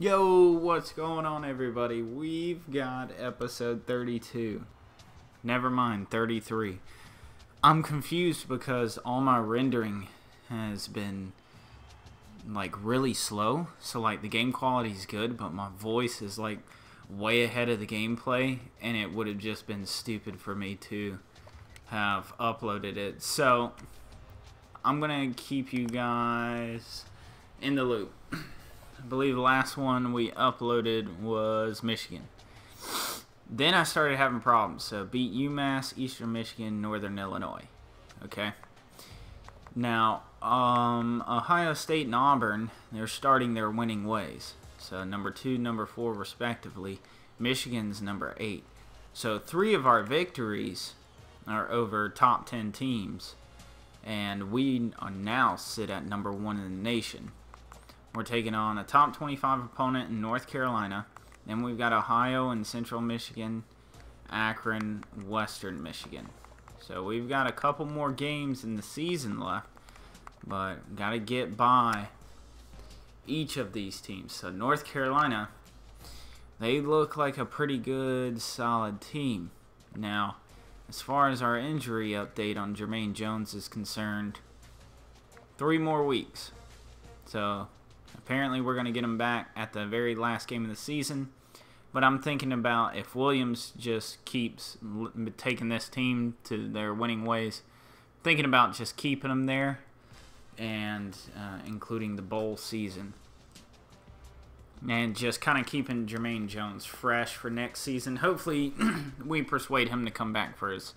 Yo, what's going on, everybody? We've got episode 32. Never mind, 33. I'm confused because all my rendering has been like really slow. So, like, the game quality is good, but my voice is like way ahead of the gameplay, and it would have just been stupid for me to have uploaded it. So, I'm gonna keep you guys in the loop. I believe the last one we uploaded was Michigan. Then I started having problems. So beat UMass, Eastern Michigan, Northern Illinois. Okay. Now, um, Ohio State and Auburn, they're starting their winning ways. So number two, number four, respectively. Michigan's number eight. So three of our victories are over top 10 teams. And we now sit at number one in the nation. We're taking on a top 25 opponent in North Carolina. Then we've got Ohio and Central Michigan, Akron, Western Michigan. So we've got a couple more games in the season left, but got to get by each of these teams. So North Carolina, they look like a pretty good, solid team. Now, as far as our injury update on Jermaine Jones is concerned, three more weeks. So apparently we're going to get him back at the very last game of the season. But I'm thinking about if Williams just keeps taking this team to their winning ways, thinking about just keeping them there and uh, including the bowl season. And just kind of keeping Jermaine Jones fresh for next season. Hopefully, we persuade him to come back for his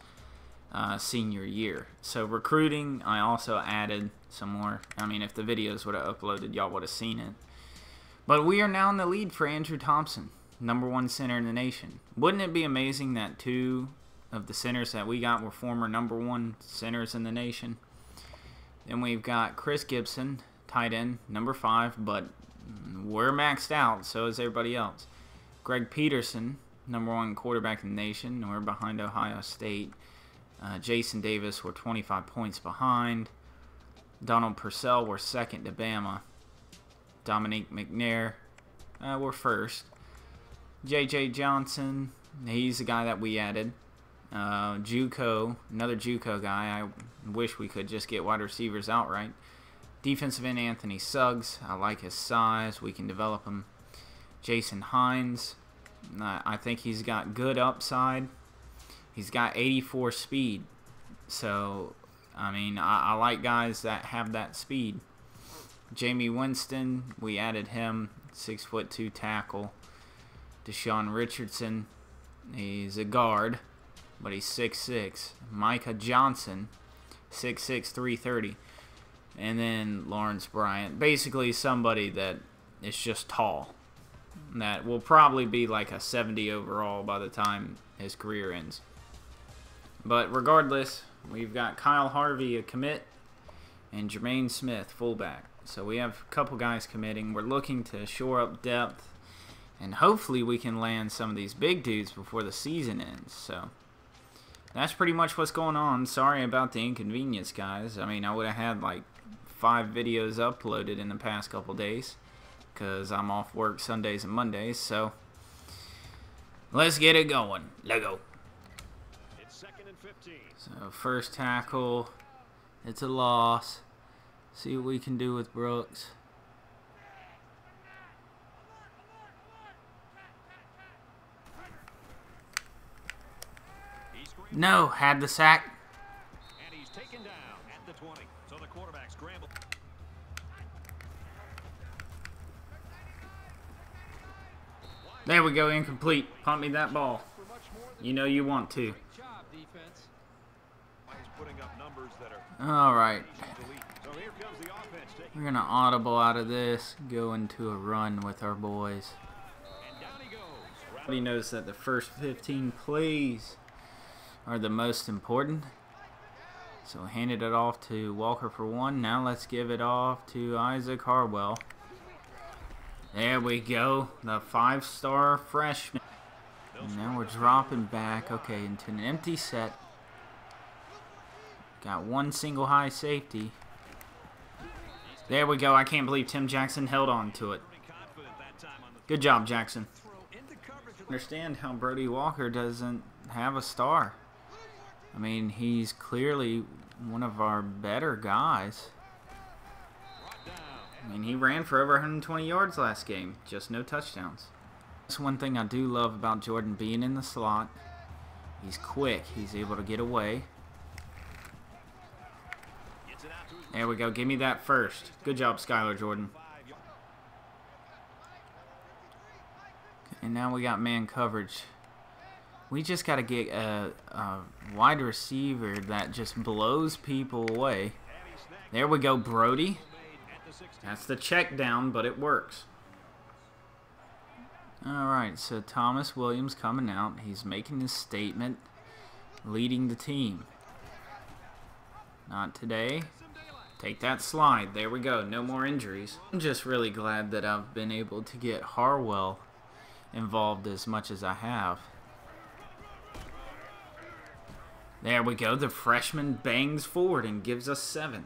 uh, senior year. So, recruiting, I also added some more. I mean, if the videos would have uploaded, y'all would have seen it. But we are now in the lead for Andrew Thompson number one center in the nation. Wouldn't it be amazing that two of the centers that we got were former number one centers in the nation? Then we've got Chris Gibson, tight end, number five, but we're maxed out, so is everybody else. Greg Peterson, number one quarterback in the nation, we're behind Ohio State. Uh, Jason Davis, we're 25 points behind. Donald Purcell, we're second to Bama. Dominique McNair, uh, we're first. J.J. Johnson, he's the guy that we added. Uh, JUCO, another JUCO guy. I wish we could just get wide receivers outright. Defensive end Anthony Suggs. I like his size. We can develop him. Jason Hines. Uh, I think he's got good upside. He's got 84 speed. So, I mean, I, I like guys that have that speed. Jamie Winston, we added him. Six foot two tackle. Deshaun Richardson, he's a guard, but he's 6'6". Micah Johnson, 6'6", 330. And then Lawrence Bryant, basically somebody that is just tall. That will probably be like a 70 overall by the time his career ends. But regardless, we've got Kyle Harvey, a commit, and Jermaine Smith, fullback. So we have a couple guys committing. We're looking to shore up depth and hopefully we can land some of these big dudes before the season ends. So that's pretty much what's going on. Sorry about the inconvenience, guys. I mean, I would have had like five videos uploaded in the past couple days because I'm off work Sundays and Mondays. So let's get it going. Let go. So first tackle, it's a loss. See what we can do with Brooks. No, had the sack. And he's taken down at the 20. So the quarterback. There we go, incomplete. Pump me that ball. You know you want to. All right. We're going to audible out of this, go into a run with our boys. Everybody knows that the first 15 plays are the most important. So handed it off to Walker for one. Now let's give it off to Isaac Harwell. There we go. The five-star freshman. And now we're dropping back. Okay, into an empty set. Got one single high safety. There we go. I can't believe Tim Jackson held on to it. Good job, Jackson. Understand how Brody Walker doesn't have a star. I mean, he's clearly one of our better guys. I mean, he ran for over 120 yards last game, just no touchdowns. That's one thing I do love about Jordan being in the slot. He's quick. He's able to get away. There we go. Give me that first. Good job, Skylar Jordan. And now we got man coverage. We just got to get a, a, wide receiver that just blows people away. There we go, Brody. That's the check down, but it works. Alright, so Thomas Williams coming out. He's making his statement, leading the team. Not today. Take that slide. There we go. No more injuries. I'm just really glad that I've been able to get Harwell involved as much as I have. There we go. The freshman bangs forward and gives us seven.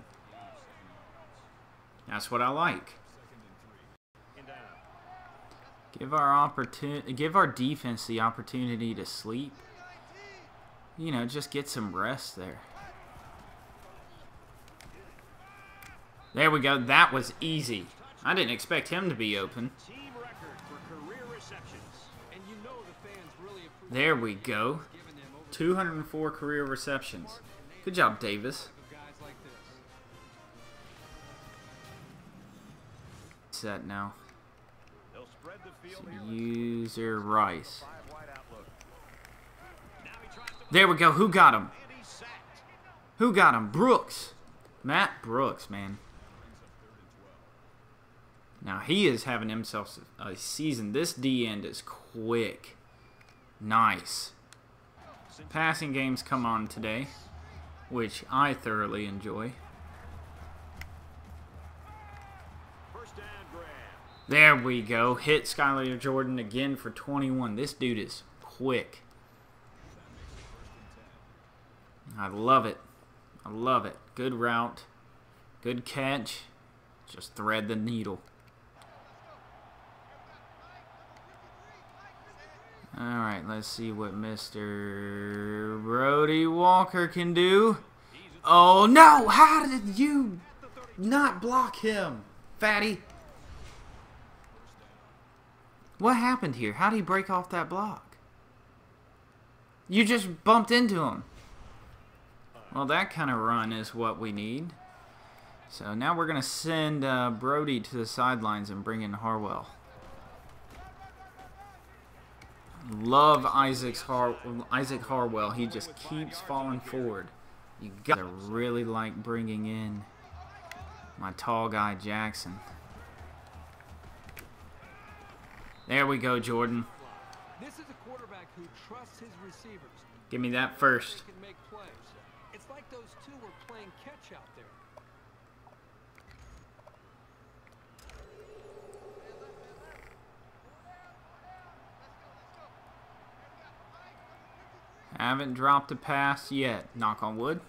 That's what I like. Give our opportunity, give our defense the opportunity to sleep. You know, just get some rest there. There we go. That was easy. I didn't expect him to be open. There we go. 204 career receptions. Good job, Davis. Set now. User Rice. There we go. Who got him? Who got him? Brooks. Matt Brooks, man. Now he is having himself a season. This D end is quick. Nice. Passing games come on today, which I thoroughly enjoy. There we go. Hit Skylar Jordan again for 21. This dude is quick. I love it. I love it. Good route. Good catch. Just thread the needle. Alright, let's see what Mr. Brody Walker can do. Oh, no! How did you not block him, fatty? What happened here? How did he break off that block? You just bumped into him. Well, that kind of run is what we need. So now we're going to send uh, Brody to the sidelines and bring in Harwell. Love Isaac's Har Isaac Harwell. He just keeps falling forward. You got to really like bringing in my tall guy Jackson. There we go, Jordan. This is a quarterback who trusts his receivers. Give me that first. It's like those two were playing catch out there. Haven't dropped a pass yet. Knock on wood.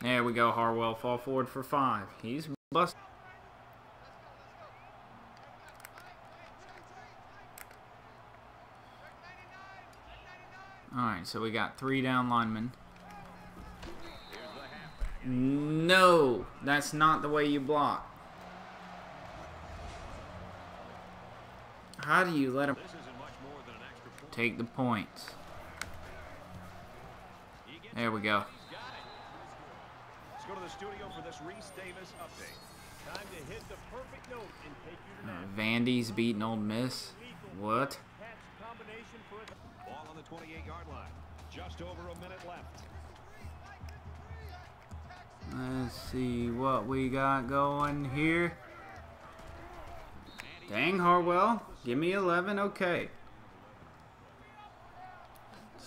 There we go, Harwell. Fall forward for five. He's busted. Alright, so we got three down linemen. No, that's not the way you block. How do you let him take the points? There we go. Let's go to the studio for this Rece Davis update. Time to hit the perfect note and take you to uh, Vandy's beating Ole Miss. What? 28-yard line. Just over a minute left. Let's see what we got going here. Dang, Harwell. Give me 11. Okay.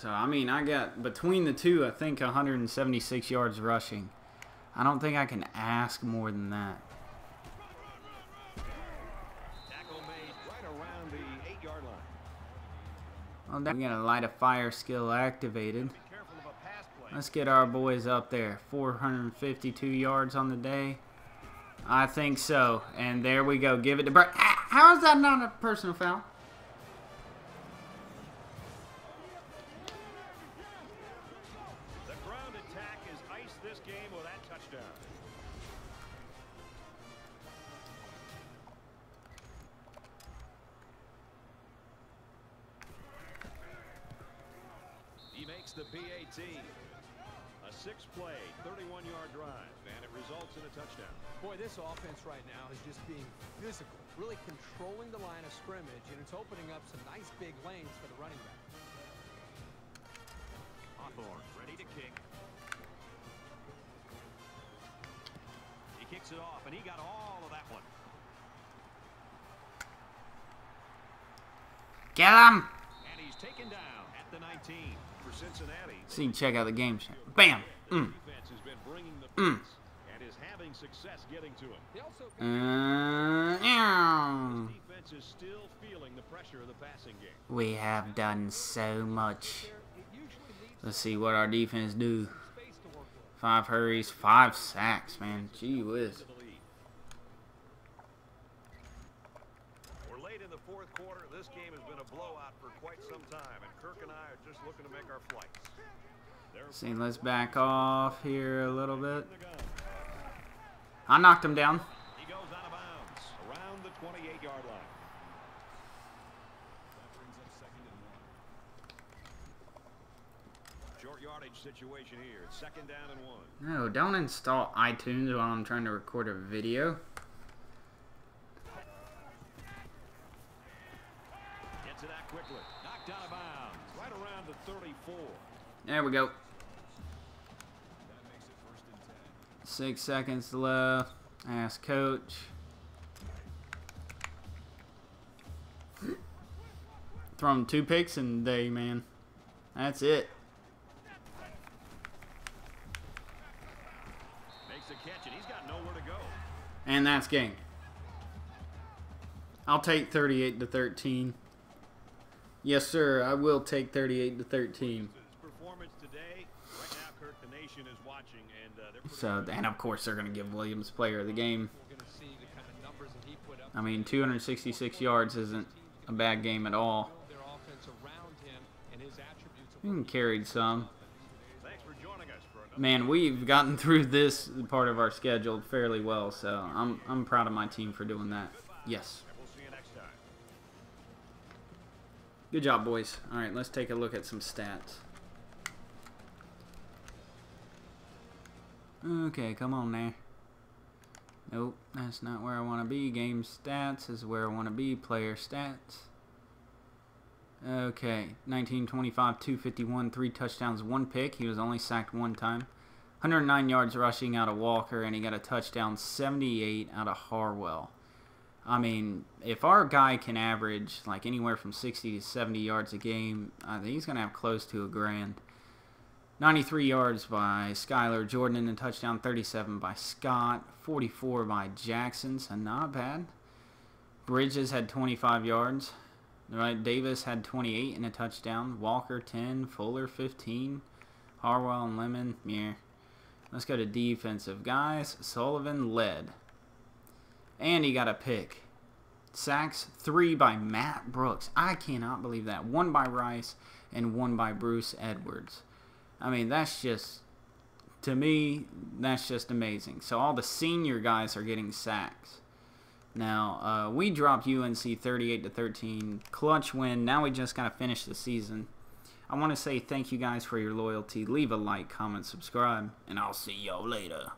So, I mean, I got, between the two, I think 176 yards rushing. I don't think I can ask more than that. Well, we got a light a fire skill activated. Let's get our boys up there. 452 yards on the day. I think so. And there we go. Give it to Brett. Ah, how is that not a personal foul? He makes the PAT. A six-play, 31-yard drive, and it results in a touchdown. Boy, this offense right now is just being physical, really controlling the line of scrimmage, and it's opening up some nice big lanes for the running back. Hawthorne ready to kick. He kicks it off, and he got all of that one. Get him! And he's taken down at the 19 for Cincinnati. See, check out the game. Bam! Mm. Defense has been bringing the Mm. and is having success getting to him. Uh, meow. Defense is still feeling the pressure of the passing game. we have done so much. there, it usually leaves Let's see what our defense do. space to work with. Five hurries, five sacks, man. Gee whiz. To the lead. We're late in the fourth quarter. This game has been a blowout for quite some time, Kirk and I are just looking to make our flights. See, let's back off here a little bit. I knocked him down. He goes out of bounds around the 28-yard line. Short yardage situation here. Second down and one. No, don't install iTunes while I'm trying to record a video. Gets it out quickly. Knocked out of bounds. Right around the 34. There we go. Six seconds left. Ask coach. Throw him two picks in a day, man. That's it. Makes the catch, and he's got nowhere to go. And that's game. I'll take 38 to 13. Yes, sir. I will take 38 to 13. His performance today, right now, Kirk, the nation is watching, and uh, they're pretty Uh, so, and of course, they're going to give Williams player of the game. We're going to see the kind of numbers that he put up. I mean, 266 yards isn't a bad game at all. Build their offense around him and his attributes. He carried some. Thanks for joining us for another. Man, we've gotten through this part of our schedule fairly well, so I'm I'm proud of my team for doing that. Yes. And we'll see you next time. Good job, boys. All right, let's take a look at some stats. Okay, come on there. Nope, that's not where I want to be. Game stats is where I want to be. Player stats. Okay, 1925, 251, three touchdowns, one pick. He was only sacked one time. 109 yards rushing out of Walker, and he got a touchdown, 78 out of Harwell. I mean, if our guy can average like anywhere from 60 to 70 yards a game, I think he's going to have close to a grand. 93 yards by Skylar Jordan and a touchdown, 37 by Scott, 44 by Jackson, so not bad. Bridges had 25 yards. Right, Davis had 28 and a touchdown. Walker 10, Fuller 15, Harwell and Lemon, yeah. Let's go to defensive guys. Sullivan led. And he got a pick. Sacks, three by Matt Brooks. I cannot believe that. One by Rice and one by Bruce Edwards. I mean, that's just, to me, that's just amazing. So all the senior guys are getting sacks. Now, uh, we dropped UNC 38 to 13. Clutch win. Now we just got to finish the season. I want to say thank you guys for your loyalty. Leave a like, comment, subscribe, and I'll see y'all later.